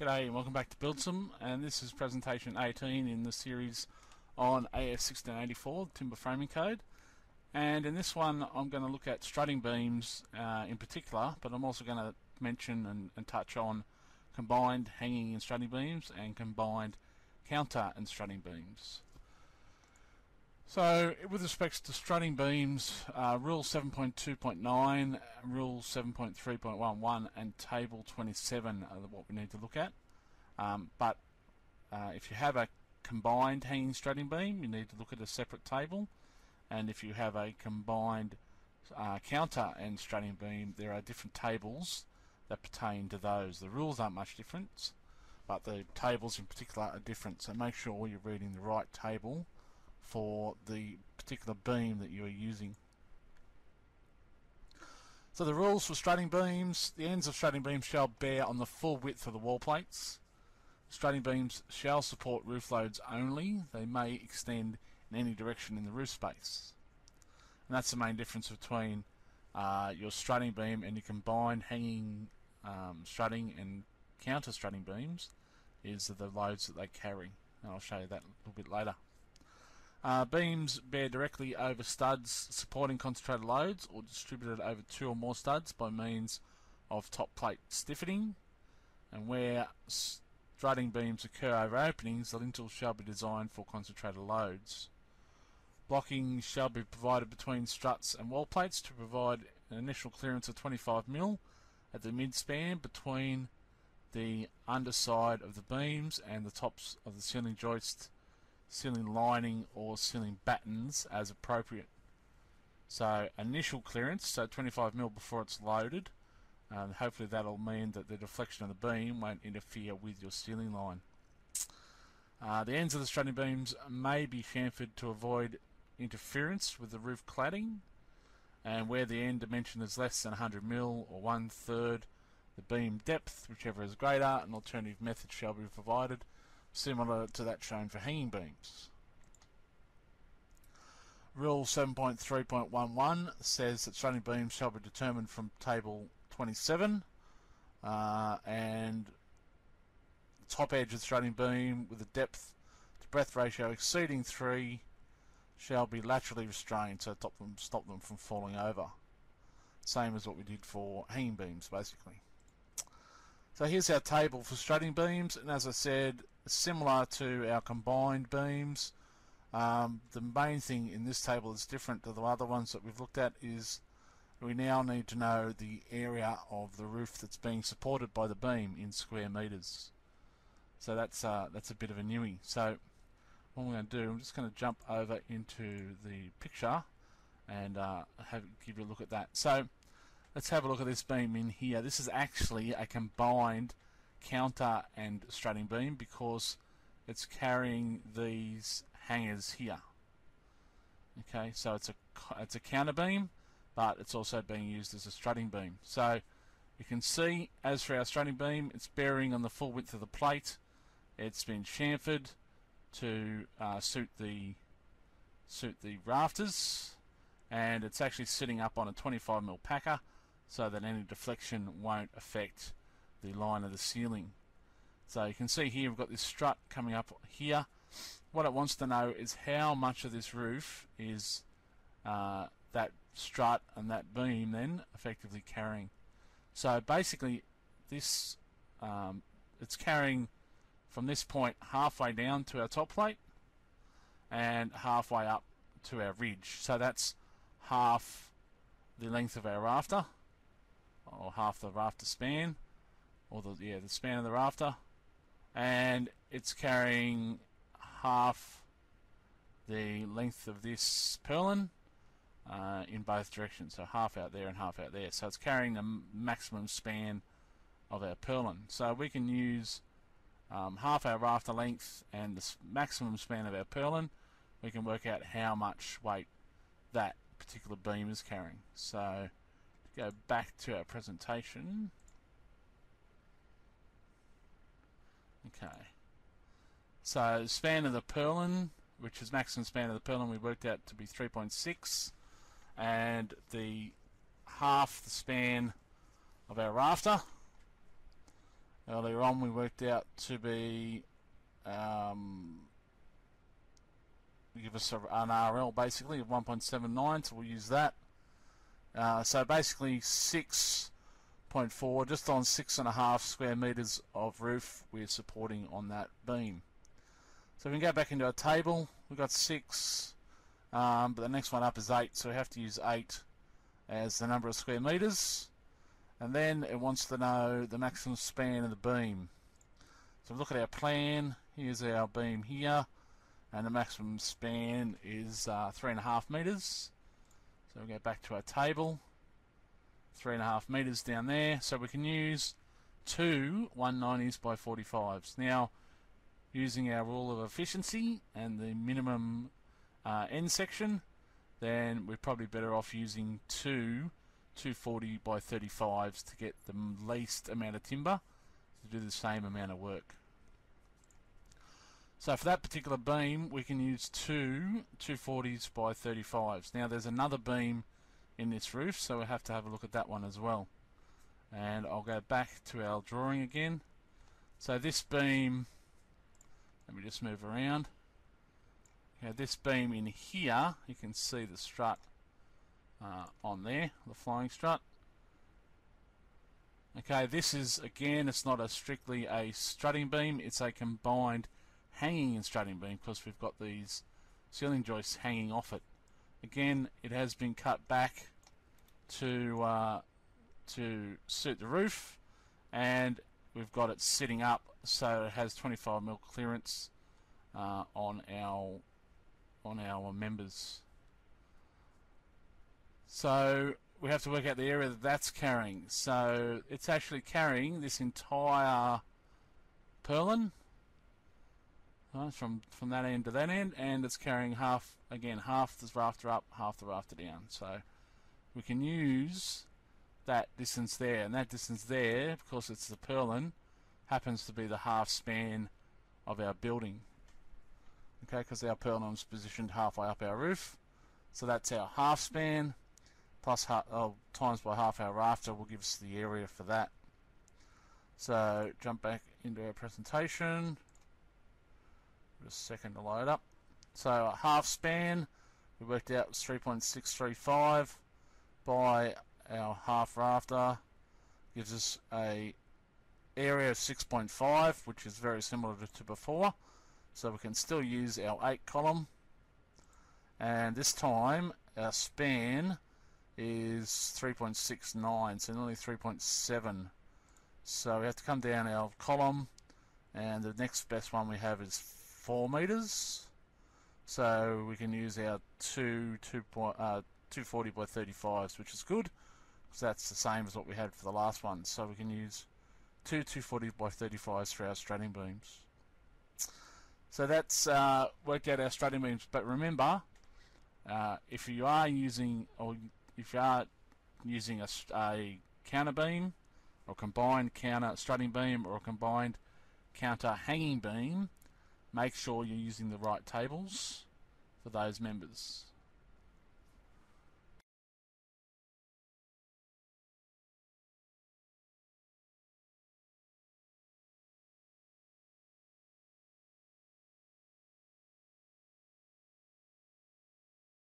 G'day and welcome back to Buildsum and this is presentation 18 in the series on AS1684 timber framing code and in this one I'm going to look at strutting beams uh, in particular but I'm also going to mention and, and, touch on combined hanging and strutting beams and combined counter and strutting beams. So with respect to strutting beams, uh, Rule 7.2.9, Rule 7.3.11 and Table 27 are what we need to look at. Um, but uh, if you have a combined hanging strutting beam, you need to look at a separate table. And if you have a combined uh, counter and strutting beam, there are different tables that pertain to those. The rules aren't much different, but the tables in particular are different. So make sure you're reading the right table for the particular beam that you are using. So the rules for strutting beams, the ends of strutting beams shall bear on the full width of the wall plates. Strutting beams shall support roof loads only. They may extend in any direction in the roof space. And that's the main difference between uh, your strutting beam and your combined hanging um, strutting and counter strutting beams is the loads that they carry. And I'll show you that a little bit later. Uh, beams bear directly over studs supporting concentrated loads or distributed over two or more studs by means of top plate stiffening. And where strutting beams occur over openings, the lintel shall be designed for concentrated loads. Blocking shall be provided between struts and wall plates to provide an initial clearance of 25mm at the mid-span between the underside of the beams and the tops of the ceiling joists ceiling lining or ceiling battens as appropriate. So initial clearance, so 25 mil before it's loaded. Um, hopefully that'll mean that the deflection of the beam won't interfere with your ceiling line. Uh, the ends of the strutting beams may be chamfered to avoid interference with the roof cladding and where the end dimension is less than 100 mil or one third the beam depth, whichever is greater, an alternative method shall be provided similar to that shown for hanging beams. Rule 7.3.11 says that strutting beams shall be determined from table 27 uh, and the top edge of the strutting beam with a depth to breadth ratio exceeding 3 shall be laterally restrained to stop them, stop them from falling over. Same as what we did for hanging beams basically. So here's our table for strutting beams and as I said similar to our combined beams. Um, the main thing in this table that's different to the other ones that we've looked at is we now need to know the area of the roof that's being supported by the beam in square meters. So that's uh, that's a bit of a newie. So what I'm going to do, I'm just going to jump over into the picture and uh, have give you a look at that. So let's have a look at this beam in here. This is actually a combined counter and strutting beam because it's carrying these hangers here. Okay, so it's a it's a counter beam, but it's also being used as a strutting beam. So you can see, as for our strutting beam, it's bearing on the full width of the plate. It's been chamfered to uh, suit the suit the rafters, and it's actually sitting up on a 25mm packer, so that any deflection won't affect the line of the ceiling. So you can see here we've got this strut coming up here. What it wants to know is how much of this roof is uh, that strut and that beam then effectively carrying. So basically this um, it's carrying from this point halfway down to our top plate and halfway up to our ridge. So that's half the length of our rafter or half the rafter span or the yeah the span of the rafter, and it's carrying half the length of this purlin uh, in both directions, so half out there and half out there. So it's carrying the maximum span of our purlin. So we can use um, half our rafter length and the maximum span of our purlin. We can work out how much weight that particular beam is carrying. So to go back to our presentation. Okay. So span of the purlin, which is maximum span of the purlin, we worked out to be 3.6, and the half the span of our rafter. Earlier on we worked out to be um, give us an RL basically of 1.79 so we'll use that. Uh, so basically 6.4 just on six and a half square meters of roof we're supporting on that beam so we can go back into our table we've got six um, but the next one up is 8 so we have to use 8 as the number of square meters and then it wants to know the maximum span of the beam. So look at our plan, here's our beam here, and the maximum span is uh, 3.5 metres. So we go back to our table, 3.5 metres down there, so we can use two 190s by 45s. Now, using our rule of efficiency and the minimum uh, end section, then we're probably better off using two 240 by 35s to get the least amount of timber to do the same amount of work. So for that particular beam we can use two 240s by 35s. Now there's another beam in this roof so we have to have a look at that one as well. And I'll go back to our drawing again. So this beam, let me just move around. Now this beam in here, you can see the strut uh, on there, the flying strut. Okay, this is, again, it's not a strictly a strutting beam, it's a combined hanging and strutting beam because we've got these ceiling joists hanging off it. Again, it has been cut back to uh, to suit the roof and we've got it sitting up so it has 25 mil clearance uh, on our on our members. So we have to work out the area that that's carrying. So it's actually carrying this entire purlin from from that end to that end, and it's carrying half again half the rafter up, half the rafter down. So we can use that distance there, and that distance there, because it's the purlin, happens to be the half span of our building. Okay, because our purlin is positioned halfway up our roof, so that's our half span plus half, oh, times by half our rafter will give us the area for that. So jump back into our presentation. Just a second to load up. So a half span we worked out was 3.635 by our half rafter gives us a area of 6.5 which is very similar to before so we can still use our 8 column and this time our span is 3.69, so nearly 3.7. So we have to come down our column, and the next best one we have is 4 meters. So we can use our two, two point, uh, 240 by 35s, which is good, because that's the same as what we had for the last one. So we can use two 240 by 35s for our strutting beams. So that's uh, worked out our strutting beams. But remember, uh, if you are using or if you are using a, a counter beam or combined counter strutting beam or a combined counter hanging beam, make sure you're using the right tables for those members.